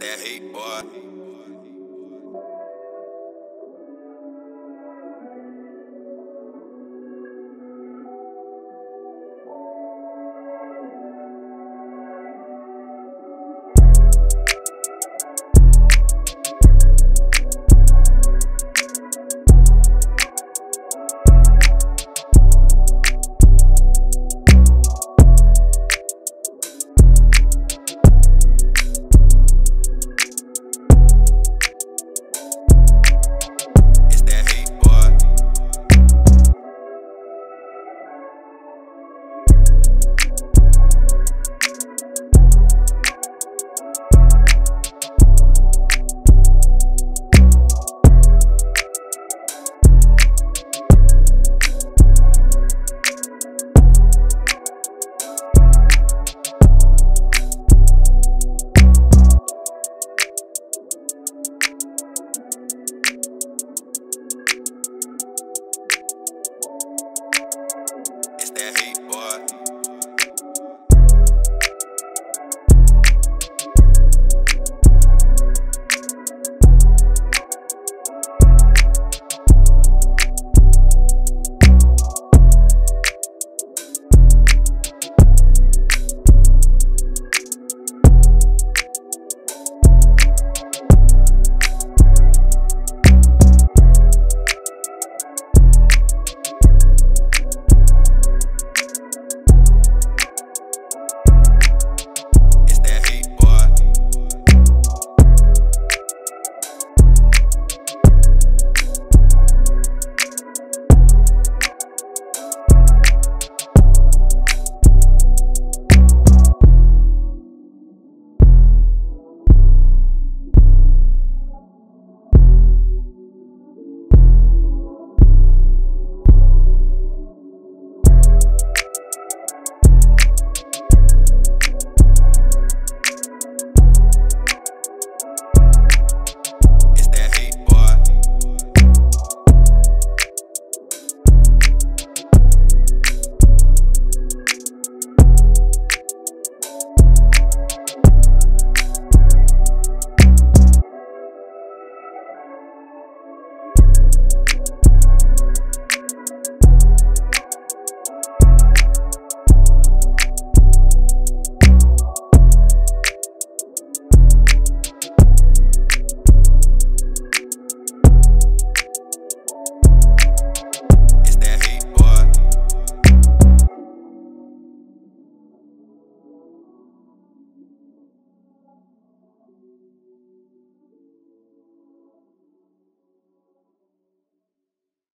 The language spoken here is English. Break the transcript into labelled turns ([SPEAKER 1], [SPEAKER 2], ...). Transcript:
[SPEAKER 1] that hate boy.